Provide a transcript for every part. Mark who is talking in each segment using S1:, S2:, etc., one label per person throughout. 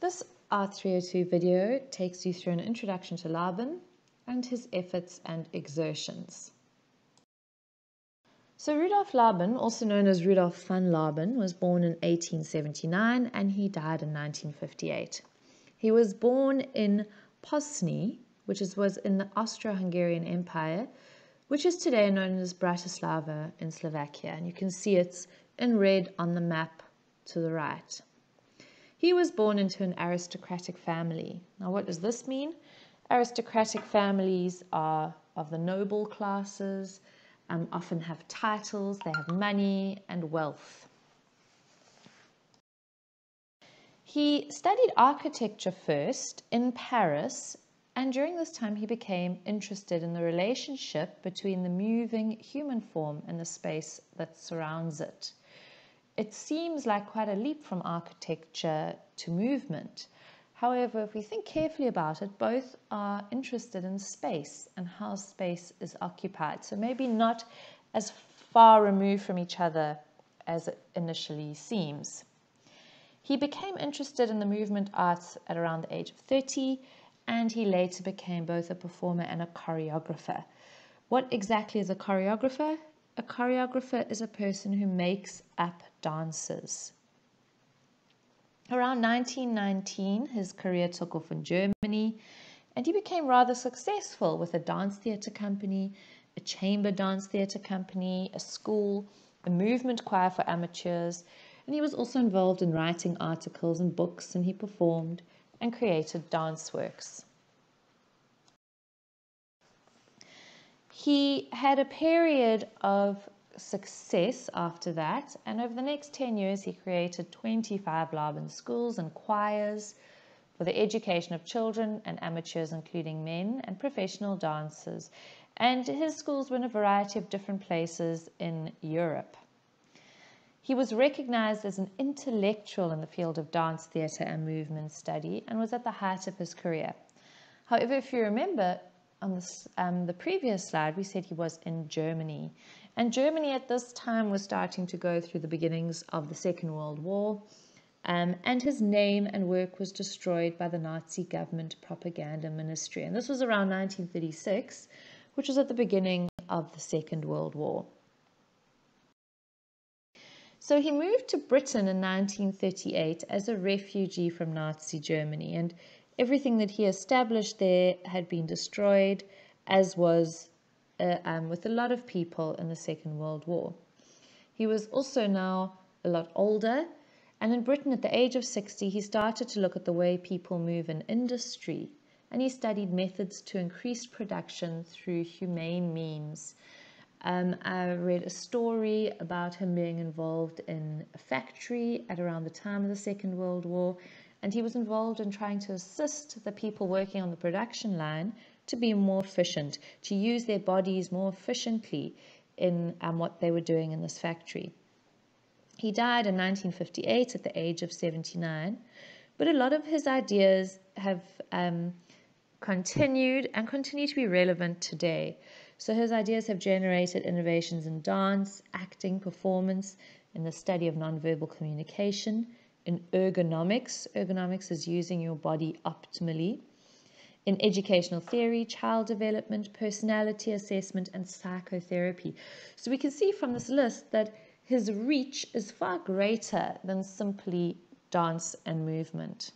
S1: This R302 video takes you through an introduction to Laban and his efforts and exertions. So Rudolf Laban, also known as Rudolf von Laban, was born in 1879 and he died in 1958. He was born in Pozsony, which is, was in the Austro-Hungarian Empire, which is today known as Bratislava in Slovakia. And you can see it's in red on the map to the right. He was born into an aristocratic family. Now, what does this mean? Aristocratic families are of the noble classes, um, often have titles, they have money and wealth. He studied architecture first in Paris, and during this time he became interested in the relationship between the moving human form and the space that surrounds it. It seems like quite a leap from architecture to movement. However, if we think carefully about it, both are interested in space and how space is occupied. So maybe not as far removed from each other as it initially seems. He became interested in the movement arts at around the age of 30, and he later became both a performer and a choreographer. What exactly is a choreographer? A choreographer is a person who makes up dances. Around 1919, his career took off in Germany, and he became rather successful with a dance theatre company, a chamber dance theatre company, a school, a movement choir for amateurs, and he was also involved in writing articles and books, and he performed and created dance works. He had a period of success after that, and over the next 10 years, he created 25 Laban schools and choirs for the education of children and amateurs, including men and professional dancers. And his schools were in a variety of different places in Europe. He was recognized as an intellectual in the field of dance, theatre, and movement study and was at the height of his career. However, if you remember on um, the previous slide, we said he was in Germany. And Germany at this time was starting to go through the beginnings of the Second World War. Um, and his name and work was destroyed by the Nazi government propaganda ministry. And this was around 1936, which was at the beginning of the Second World War. So he moved to Britain in 1938 as a refugee from Nazi Germany, and everything that he established there had been destroyed, as was uh, um, with a lot of people in the Second World War. He was also now a lot older, and in Britain at the age of 60, he started to look at the way people move in industry, and he studied methods to increase production through humane means. Um, I read a story about him being involved in a factory at around the time of the Second World War, and he was involved in trying to assist the people working on the production line to be more efficient, to use their bodies more efficiently in um, what they were doing in this factory. He died in 1958 at the age of 79, but a lot of his ideas have um, continued and continue to be relevant today. So his ideas have generated innovations in dance, acting, performance, in the study of nonverbal communication, in ergonomics. Ergonomics is using your body optimally in educational theory, child development, personality assessment, and psychotherapy. So we can see from this list that his reach is far greater than simply dance and movement.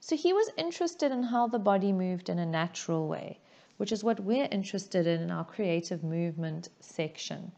S1: So he was interested in how the body moved in a natural way, which is what we're interested in in our creative movement section.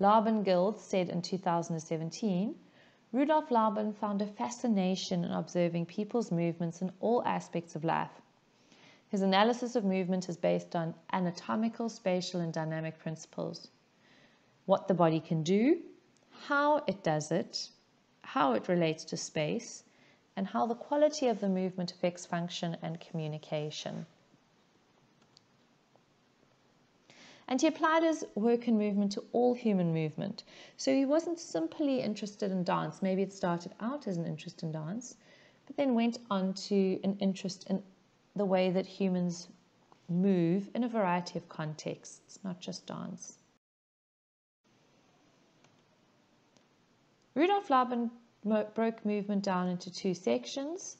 S1: Laban Guild said in 2017 Rudolf Laban found a fascination in observing people's movements in all aspects of life. His analysis of movement is based on anatomical, spatial, and dynamic principles. What the body can do, how it does it, how it relates to space, and how the quality of the movement affects function and communication. And he applied his work and movement to all human movement. So he wasn't simply interested in dance. Maybe it started out as an interest in dance, but then went on to an interest in the way that humans move in a variety of contexts, not just dance. Rudolf Laban broke movement down into two sections,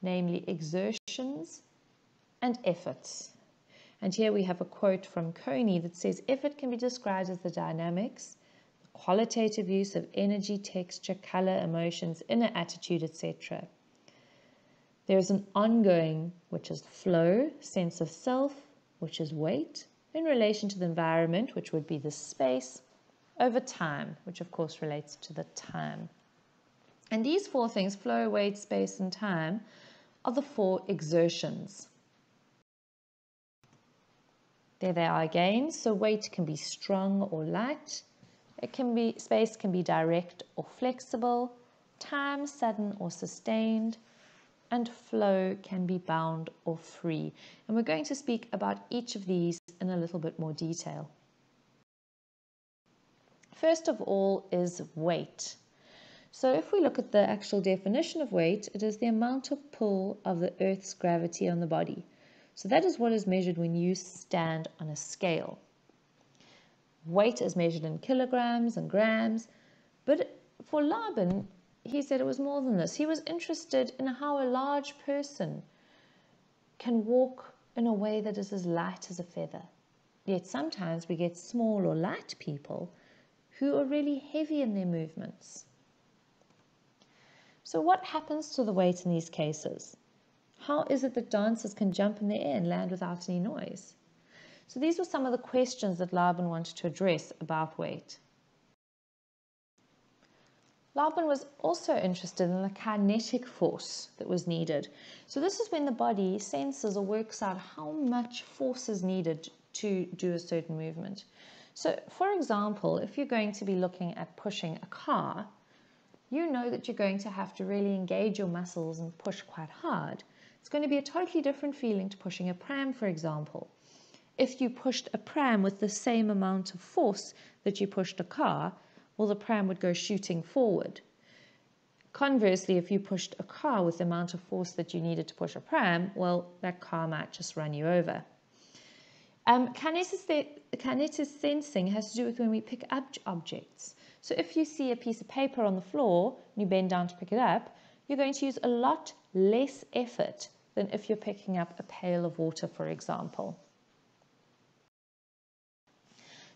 S1: namely exertions and efforts. And here we have a quote from Konie that says if it can be described as the dynamics, the qualitative use of energy, texture, color, emotions, inner attitude, etc. There is an ongoing, which is flow, sense of self, which is weight, in relation to the environment, which would be the space, over time, which of course relates to the time. And these four things, flow, weight, space, and time, are the four exertions. There they are again. So weight can be strong or light. It can be space can be direct or flexible. Time sudden or sustained. And flow can be bound or free. And we're going to speak about each of these in a little bit more detail. First of all is weight. So if we look at the actual definition of weight, it is the amount of pull of the Earth's gravity on the body. So that is what is measured when you stand on a scale. Weight is measured in kilograms and grams, but for Laban, he said it was more than this. He was interested in how a large person can walk in a way that is as light as a feather. Yet sometimes we get small or light people who are really heavy in their movements. So, what happens to the weight in these cases? How is it that dancers can jump in the air and land without any noise? So these were some of the questions that Laban wanted to address about weight. Laban was also interested in the kinetic force that was needed. So this is when the body senses or works out how much force is needed to do a certain movement. So for example, if you're going to be looking at pushing a car, you know that you're going to have to really engage your muscles and push quite hard. It's going to be a totally different feeling to pushing a pram, for example. If you pushed a pram with the same amount of force that you pushed a car, well, the pram would go shooting forward. Conversely, if you pushed a car with the amount of force that you needed to push a pram, well, that car might just run you over. Um, kinetic sensing has to do with when we pick up objects. So if you see a piece of paper on the floor and you bend down to pick it up, you're going to use a lot less effort than if you're picking up a pail of water, for example.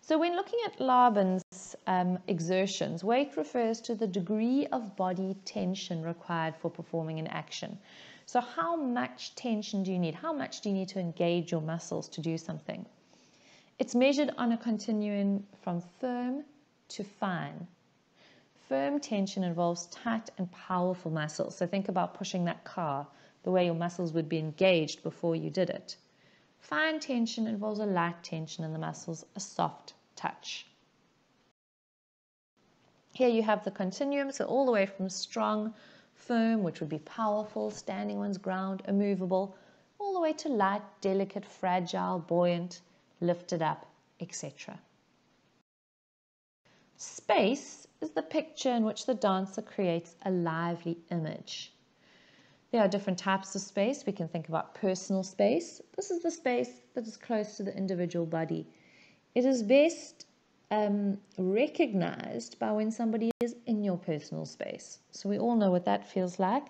S1: So when looking at Laban's um, exertions, weight refers to the degree of body tension required for performing an action. So how much tension do you need? How much do you need to engage your muscles to do something? It's measured on a continuum from firm to fine. Firm tension involves tight and powerful muscles. So think about pushing that car, the way your muscles would be engaged before you did it. Fine tension involves a light tension in the muscles, a soft touch. Here you have the continuum, so all the way from strong, firm, which would be powerful, standing one's ground, immovable, all the way to light, delicate, fragile, buoyant, lifted up, etc. Space is the picture in which the dancer creates a lively image. There are different types of space. We can think about personal space. This is the space that is close to the individual body. It is best um, recognized by when somebody is in your personal space. So we all know what that feels like.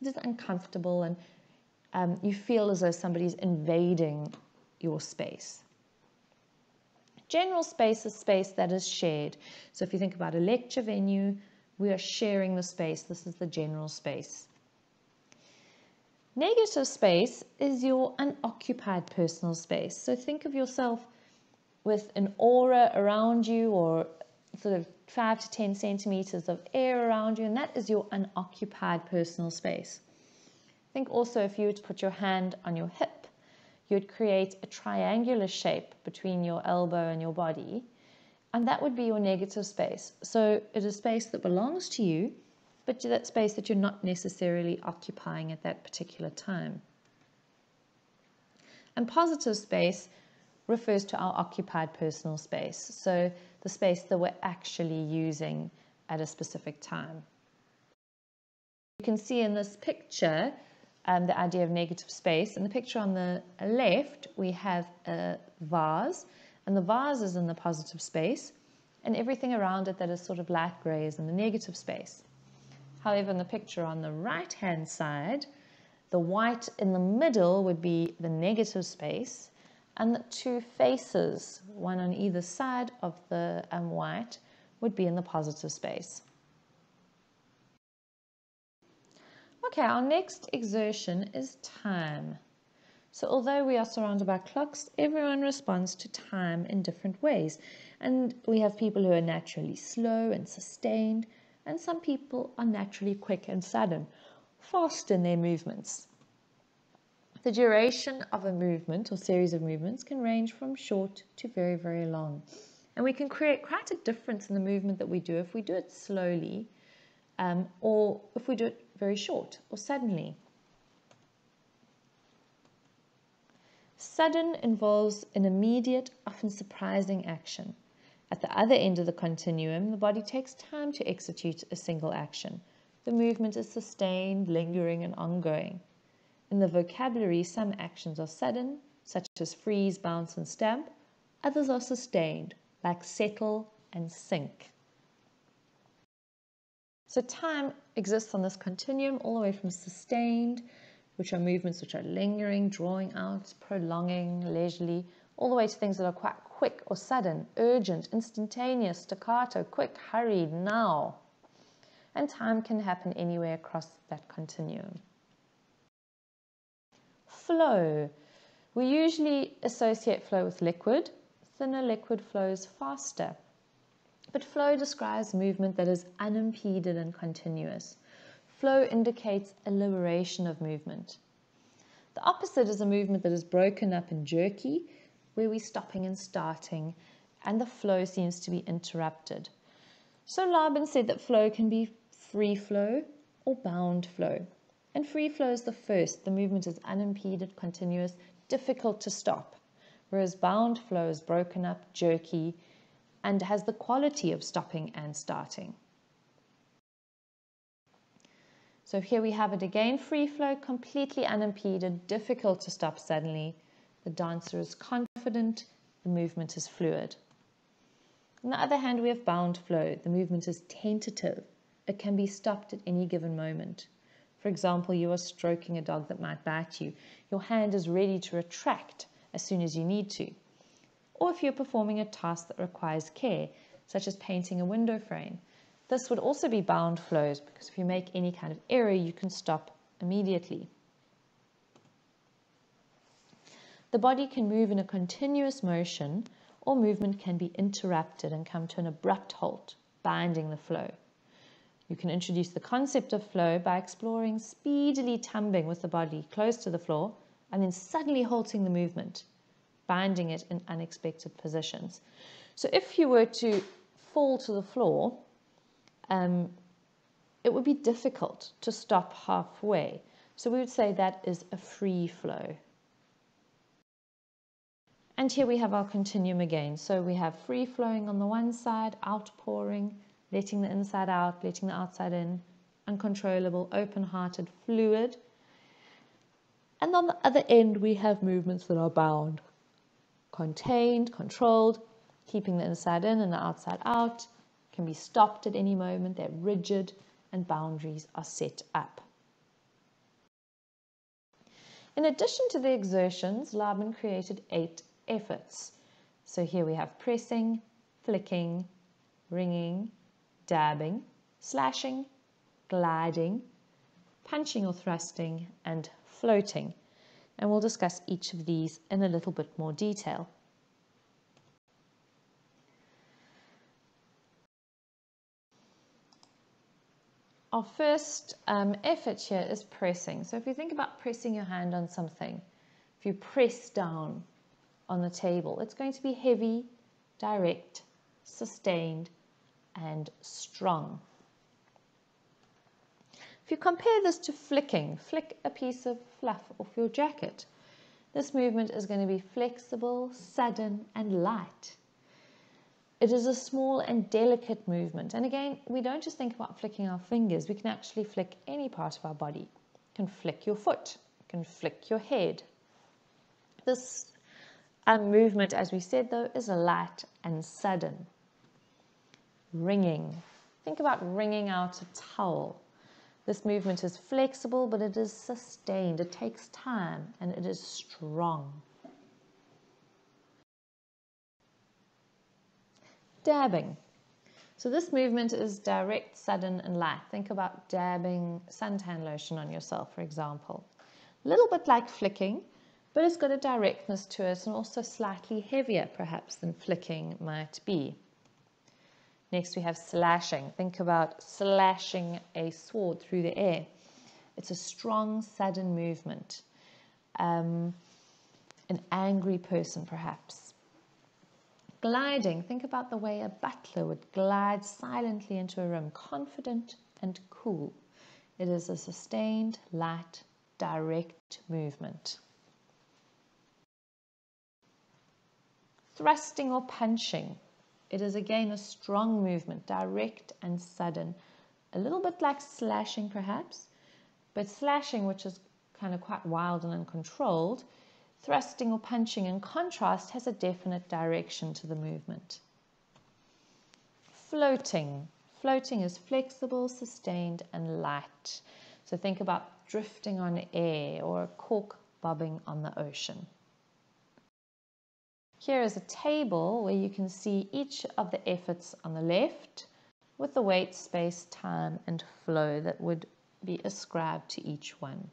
S1: It is uncomfortable and um, you feel as though somebody's invading your space. General space is space that is shared. So if you think about a lecture venue, we are sharing the space. This is the general space. Negative space is your unoccupied personal space. So think of yourself with an aura around you or sort of 5 to 10 centimeters of air around you, and that is your unoccupied personal space. Think also if you were to put your hand on your hip you'd create a triangular shape between your elbow and your body, and that would be your negative space. So it is a space that belongs to you, but that space that you're not necessarily occupying at that particular time. And positive space refers to our occupied personal space, so the space that we're actually using at a specific time. You can see in this picture um, the idea of negative space. In the picture on the left, we have a vase, and the vase is in the positive space, and everything around it that is sort of light grey is in the negative space. However, in the picture on the right hand side, the white in the middle would be the negative space, and the two faces, one on either side of the um, white, would be in the positive space. Okay, our next exertion is time. So although we are surrounded by clocks, everyone responds to time in different ways. And we have people who are naturally slow and sustained, and some people are naturally quick and sudden, fast in their movements. The duration of a movement or series of movements can range from short to very, very long. And we can create quite a difference in the movement that we do if we do it slowly um, or if we do it very short or suddenly. Sudden involves an immediate, often surprising action. At the other end of the continuum, the body takes time to execute a single action. The movement is sustained, lingering, and ongoing. In the vocabulary, some actions are sudden, such as freeze, bounce, and stamp. Others are sustained, like settle and sink. So time exists on this continuum all the way from sustained which are movements which are lingering, drawing out, prolonging, leisurely, all the way to things that are quite quick or sudden, urgent, instantaneous, staccato, quick, hurried, now. And time can happen anywhere across that continuum. Flow. We usually associate flow with liquid. Thinner liquid flows faster. But flow describes movement that is unimpeded and continuous. Flow indicates a liberation of movement. The opposite is a movement that is broken up and jerky, where we're stopping and starting, and the flow seems to be interrupted. So Laban said that flow can be free flow or bound flow. And free flow is the first. The movement is unimpeded, continuous, difficult to stop. Whereas bound flow is broken up, jerky, and has the quality of stopping and starting. So here we have it again, free flow, completely unimpeded, difficult to stop suddenly. The dancer is confident, the movement is fluid. On the other hand, we have bound flow. The movement is tentative. It can be stopped at any given moment. For example, you are stroking a dog that might bite you. Your hand is ready to retract as soon as you need to. Or if you're performing a task that requires care, such as painting a window frame, this would also be bound flows because if you make any kind of error, you can stop immediately. The body can move in a continuous motion or movement can be interrupted and come to an abrupt halt, binding the flow. You can introduce the concept of flow by exploring speedily tumbling with the body close to the floor and then suddenly halting the movement, binding it in unexpected positions. So if you were to fall to the floor, um, it would be difficult to stop halfway. So we would say that is a free flow. And here we have our continuum again. So we have free flowing on the one side, outpouring, letting the inside out, letting the outside in, uncontrollable, open-hearted, fluid. And on the other end, we have movements that are bound, contained, controlled, keeping the inside in and the outside out, can be stopped at any moment, they're rigid, and boundaries are set up. In addition to the exertions, Laban created eight efforts. So here we have pressing, flicking, wringing, dabbing, slashing, gliding, punching or thrusting, and floating. And we'll discuss each of these in a little bit more detail. Our first um, effort here is pressing. So if you think about pressing your hand on something, if you press down on the table, it's going to be heavy, direct, sustained, and strong. If you compare this to flicking, flick a piece of fluff off your jacket. This movement is going to be flexible, sudden, and light. It is a small and delicate movement. And again, we don't just think about flicking our fingers, we can actually flick any part of our body. You can flick your foot, you can flick your head. This um, movement, as we said though, is light and sudden. Wringing. Think about wringing out a towel. This movement is flexible, but it is sustained. It takes time and it is strong. Dabbing. So this movement is direct, sudden and light. Think about dabbing suntan lotion on yourself, for example. A little bit like flicking, but it's got a directness to it and also slightly heavier perhaps than flicking might be. Next we have slashing. Think about slashing a sword through the air. It's a strong, sudden movement. Um, an angry person perhaps. Gliding. Think about the way a butler would glide silently into a room, confident and cool. It is a sustained, light, direct movement. Thrusting or punching. It is again a strong movement, direct and sudden. A little bit like slashing perhaps, but slashing, which is kind of quite wild and uncontrolled, thrusting or punching in contrast has a definite direction to the movement. Floating. Floating is flexible, sustained and light. So think about drifting on air or a cork bobbing on the ocean. Here is a table where you can see each of the efforts on the left with the weight, space, time and flow that would be ascribed to each one.